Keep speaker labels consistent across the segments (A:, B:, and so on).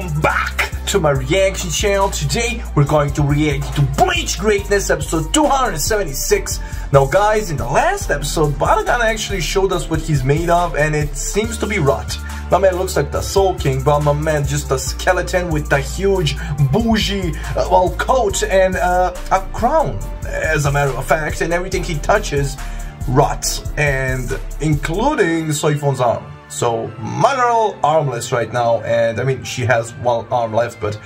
A: Welcome back to my reaction channel. Today we're going to react to Bleach Greatness episode 276. Now guys, in the last episode, Baraggan actually showed us what he's made of and it seems to be rot. My man looks like the Soul King, but my man just a skeleton with a huge bougie, uh, well, coat and uh, a crown, as a matter of fact, and everything he touches rots, and including Soifon's arm. So, girl armless right now, and I mean, she has one arm left, but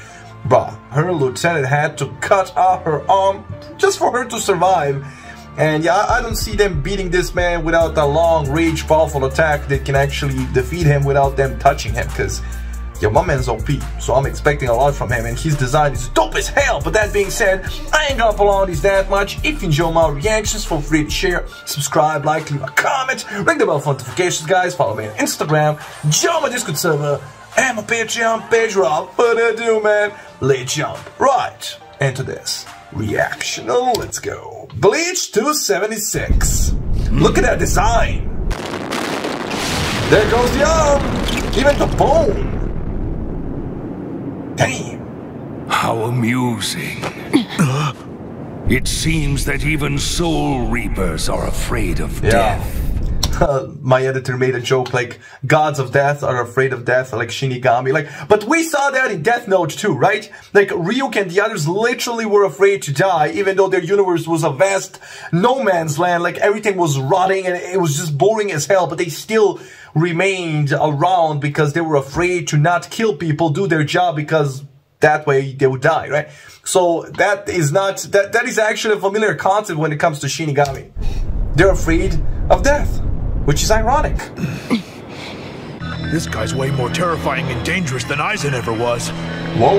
A: bruh, her lieutenant had to cut off her arm just for her to survive. And yeah, I don't see them beating this man without a long range powerful attack that can actually defeat him without them touching him, because Yo, my man's OP, so I'm expecting a lot from him, and his design is dope as hell. But that being said, I ain't gonna pull on these that much. If you enjoy my reactions, feel free to share, subscribe, like, leave a comment, ring the bell for notifications, guys. Follow me on Instagram, join my Discord server, and my Patreon page. Without further do, man, let's jump right into this reaction. Oh, let's go. Bleach 276. Look at that design. There goes the arm, even the bone. Damn.
B: How amusing. it seems that even Soul Reapers are afraid of
A: Yeah.
B: death.
A: my editor made a joke like gods of death are afraid of death like shinigami. Like but we saw that in death note too right? Like ryuk and the others literally were afraid to die even though their universe was a vast no man's land. Like everything was rotting and it was just boring as hell but they still remained around because they were afraid to not kill people do their job because that way they would die right? So that is not that that is actually a familiar concept when it comes to shinigami. They're afraid of death which is ironic.
C: This guy's way more terrifying and dangerous than Aizen ever was.
A: Whoa.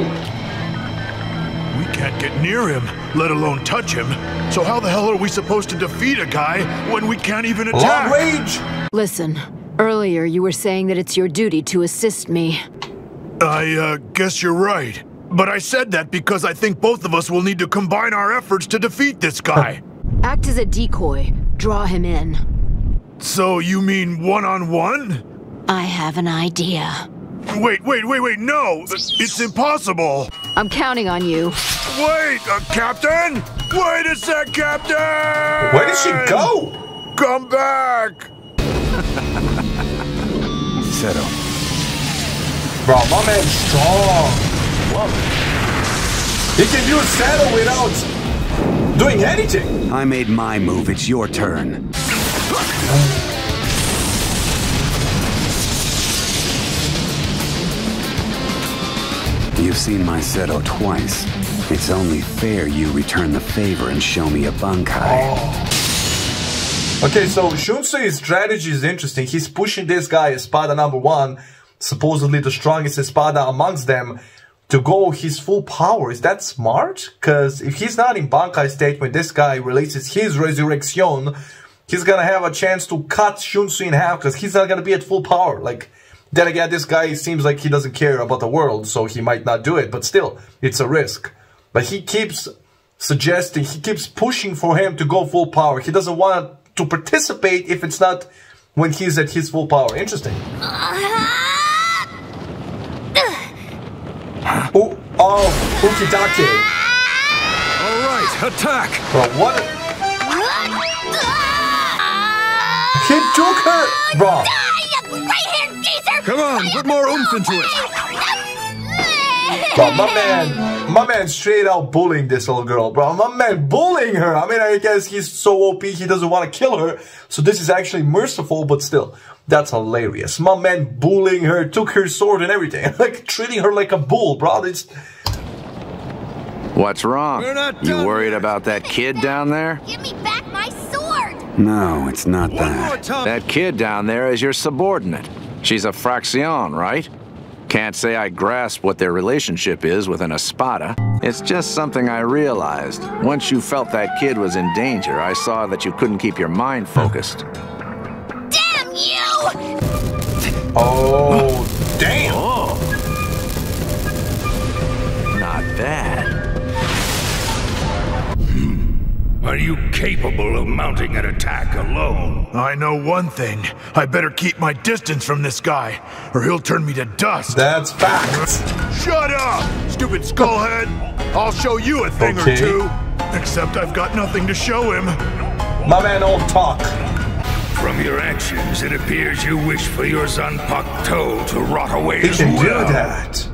C: We can't get near him, let alone touch him. So how the hell are we supposed to defeat a guy when we can't even
A: Long
C: attack?
A: range.
D: Listen, earlier you were saying that it's your duty to assist me.
C: I uh, guess you're right. But I said that because I think both of us will need to combine our efforts to defeat this guy.
D: Act as a decoy. Draw him in.
C: So you mean one-on-one?
D: I have an idea.
C: Wait, wait, wait, wait, no! It's impossible!
D: I'm counting on you.
C: Wait, uh, Captain! Wait a sec, Captain!
A: Where did she go?
C: Come back!
B: Seto.
A: Bro, my man's strong. He can use saddle without doing anything.
E: I made my move. It's your turn. You've seen my Seto twice. It's only fair you return the favor and show me a Bankai. Oh.
A: Okay, so Shunsui's strategy is interesting. He's pushing this guy, Espada number one, supposedly the strongest Espada amongst them, to go his full power. Is that smart? Because if he's not in Bankai state when this guy releases his Resurrection, he's gonna have a chance to cut Shunsui in half because he's not gonna be at full power. Like, then again, this guy seems like he doesn't care about the world, so he might not do it, but still, it's a risk. But he keeps suggesting, he keeps pushing for him to go full power. He doesn't want to participate if it's not when he's at his full power. Interesting. Uh-huh. Oh, oh, Ukitake.
B: All right, attack!
A: Bro, what? He took her! Oh, bro,
B: Come on, put more oomph into it.
A: bro, my man, my man straight out bullying this little girl, bro. My man bullying her. I mean, I guess he's so OP, he doesn't want to kill her. So this is actually merciful, but still, that's hilarious. My man bullying her, took her sword and everything. Like, treating her like a bull, bro. It's,
F: What's wrong?
B: We're not
F: You
B: done
F: worried about that kid down there?
G: Give me back my sword!
E: No, it's not
B: One
E: that.
F: That kid down there is your subordinate. She's a fraction, right? Can't say I grasp what their relationship is with an Espada. It's just something I realized. Once you felt that kid was in danger, I saw that you couldn't keep your mind focused.
G: Damn you!
A: oh,
B: Are you capable of mounting an attack alone.
C: I know one thing. I better keep my distance from this guy, or he'll turn me to dust.
A: That's facts.
C: Shut up, stupid skullhead! I'll show you a thing
A: Okay.
C: or two. Except I've got nothing to show him.
A: My man don't talk.
B: From your actions, it appears you wish for your Zanpakuto to rot away
A: He
B: as
A: can do that.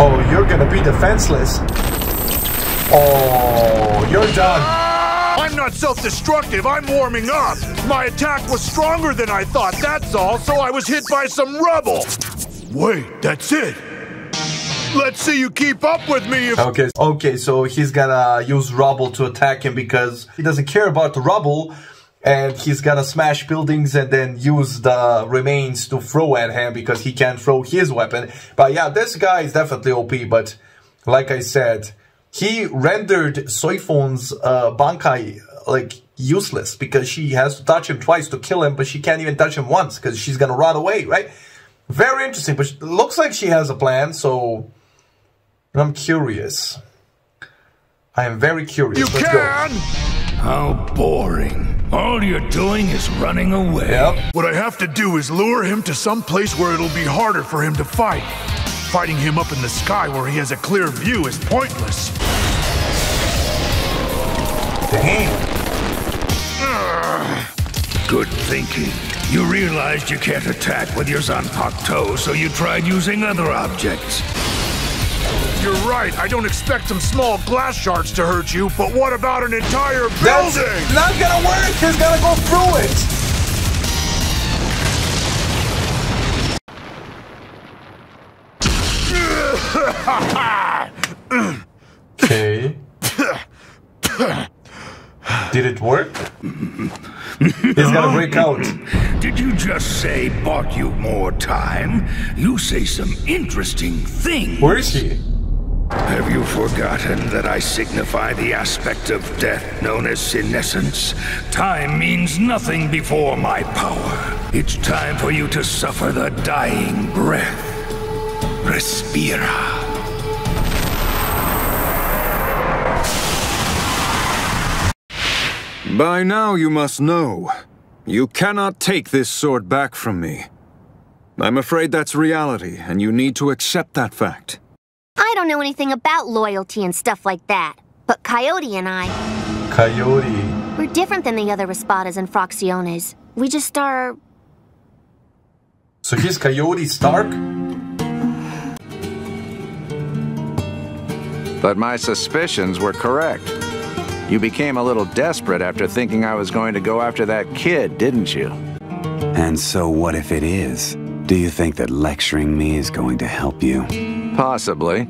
A: Oh, you're gonna be defenseless. Oh, you're done.
C: I'm not self-destructive, I'm warming up. My attack was stronger than I thought, that's all, so I was hit by some rubble. Wait, that's it. Let's see you keep up with me if...
A: Okay, okay, so he's gonna use rubble to attack him because he doesn't care about the rubble, and he's gonna smash buildings and then use the remains to throw at him because he can't throw his weapon. But yeah, this guy is definitely OP, but like I said, he rendered Soifon's uh, Bankai like useless because she has to touch him twice to kill him, but she can't even touch him once because she's gonna run away, right? Very interesting, but it looks like she has a plan, so I'm curious. I am very curious.
C: You
A: Let's
C: can!
B: How boring. All you're doing is running away.
A: Yep.
C: What I have to do is lure him to some place where it'll be harder for him to fight. Fighting him up in the sky where he has a clear view is pointless.
A: Damn.
B: Good thinking. You realized you can't attack with your Zanpakuto, so you tried using other objects.
C: You're right, I don't expect some small glass shards to hurt you, but what about an entire
A: That's
C: building?
A: not gonna work. He's gonna go through it. Did it work? He's gonna break out.
B: Did you just say bought you more time? You say some interesting things.
A: Where is he?
B: Have you forgotten that I signify the aspect of death known as senescence? Time means nothing before my power. It's time for you to suffer the dying breath. Respira.
H: By now you must know. You cannot take this sword back from me. I'm afraid that's reality, and you need to accept that fact.
G: I don't know anything about loyalty and stuff like that. But Coyote and I,
A: Coyote.
G: we're different than the other Raspadas and Fracciones. We just are...
A: So he's Coyote Stark?
F: But my suspicions were correct. You became a little desperate after thinking I was going to go after that kid, didn't you?
E: And so what if it is? Do you think that lecturing me is going to help you?
F: Possibly.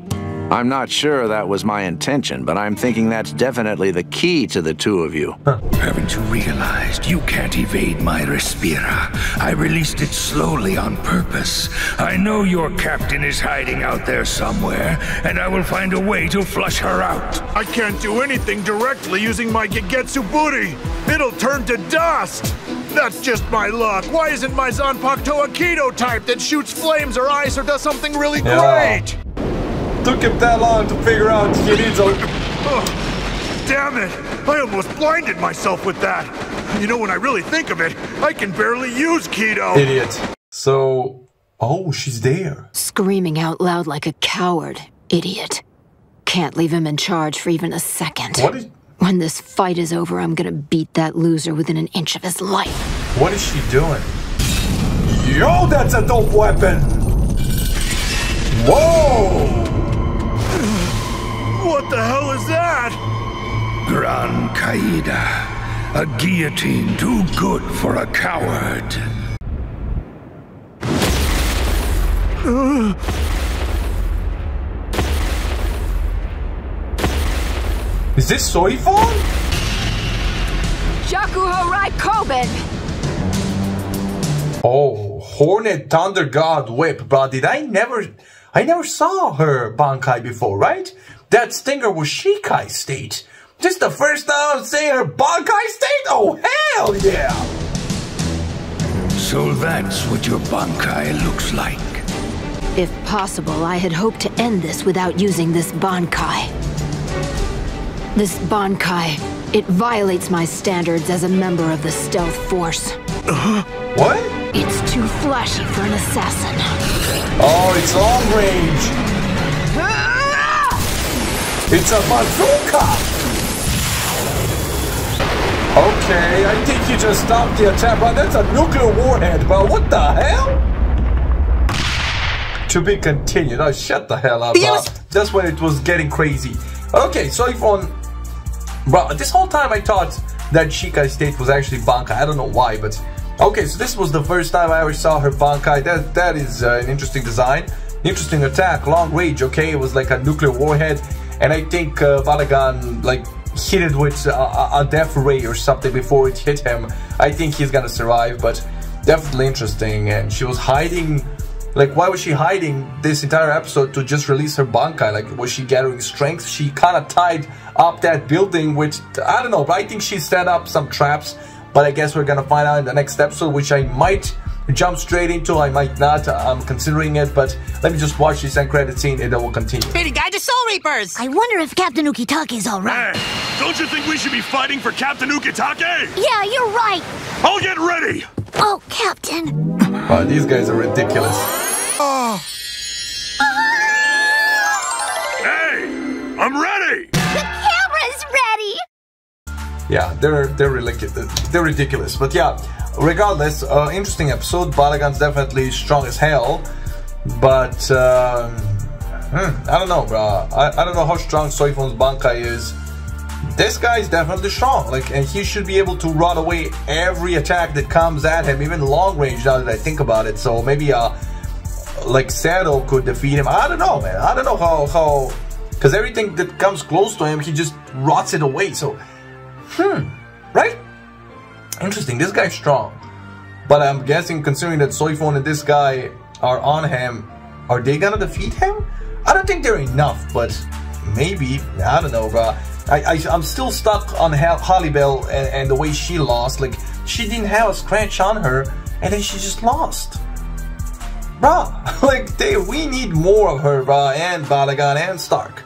F: I'm not sure that was my intention, but I'm thinking that's definitely the key to the two of you.
B: Haven't you realized you can't evade my Respira? I released it slowly on purpose. I know your captain is hiding out there somewhere, and I will find a way to flush her out.
C: I can't do anything directly using my Gegetsu booty. It'll turn to dust. That's just my luck. Why isn't my Zanpakuto a Kido type that shoots flames or ice or does something really
A: Yeah.
C: great?
A: Took him that long to figure out he needs a...
C: Ugh, damn it! I almost blinded myself with that. You know, when I really think of it, I can barely use Kido.
A: Idiot. So... Oh, she's there.
D: Screaming out loud like a coward. Idiot. Can't leave him in charge for even a second.
A: What is...
D: When this fight is over, I'm gonna beat that loser within an inch of his life.
A: What is she doing? Yo, that's a dope weapon! Whoa!
C: What the hell is that?
B: Gran Caída. A guillotine too good for a coward.
A: Is this Soifon?
D: Jakuho Raikoben!
A: Oh, Hornet Thunder God Whip, bro. Did I never... I never saw her Bankai before, right? That stinger was Shikai state. This the first time I'm seeing her Bankai state? Oh, hell yeah!
B: So that's what your Bankai looks like.
D: If possible, I had hoped to end this without using this Bankai. This Bankai, It violates my standards as a member of the Stealth Force.
A: What?
D: It's too flashy for an assassin.
A: Oh, it's long range. It's a bazooka. Okay, I think you just stopped the attack, but that's a nuclear warhead, bro. What the hell? To be continued. Oh, shut the hell up, bro. That's when it was getting crazy. Okay, Soifon... Bro, this whole time I thought that Shikai State was actually Bankai. I don't know why, but... Okay, so this was the first time I ever saw her Bankai. That, that is uh, an interesting design. Interesting attack, long range, okay? It was like a nuclear warhead. And I think uh, like, hit it with a, a death ray or something before it hit him. I think he's gonna survive, but definitely interesting. And she was hiding like, why was she hiding this entire episode to just release her Bankai? Like, was she gathering strength? She kind of tied up that building, which, I don't know, but I think she set up some traps. But I guess we're gonna find out in the next episode, which I might jump straight into, I might not. I'm considering it, but let me just watch this end credit scene and then we'll continue.
I: Pretty guide to Soul Reapers!
J: I wonder if Captain Ukitake is alright.
C: Hey, don't you think we should be fighting for Captain Ukitake?
J: Yeah, you're right.
C: I'll get ready!
J: Oh, Captain.
A: Wow, these guys are ridiculous.
C: Oh. Hey, I'm ready!
G: The camera's ready!
A: Yeah, they're they're ridiculous. Uh, they're ridiculous. But yeah, regardless, uh, interesting episode. Baraggan's definitely strong as hell, but um, hmm, I don't know, bro. I, I don't know how strong Soifon's Bankai is. This guy is definitely strong, like, and he should be able to run away every attack that comes at him, even long range. Now that I think about it, so maybe uh, like Sado could defeat him. I don't know, man. I don't know how how, because everything that comes close to him, he just rots it away. So. Hmm. Right? Interesting. This guy's strong. But I'm guessing, considering that Soifon and this guy are on him, are they gonna defeat him? I don't think they're enough, but maybe. I don't know, bro. I, I, am still stuck on Harribel and, and the way she lost. Like, she didn't have a scratch on her, and then she just lost. Bruh, like, they, we need more of her, bruh, and Baraggan and Stark.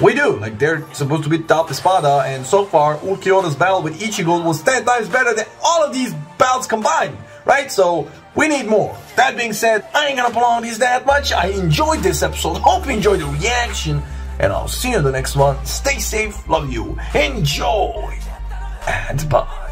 A: We do, like they're supposed to be top Espada, uh, and so far Ulquiorra's battle with Ichigo was 10 times better than all of these battles combined, right? So we need more. That being said, I ain't gonna prolong these that much. I enjoyed this episode, hope you enjoyed the reaction, and I'll see you in the next one. Stay safe, love you, enjoy, and bye.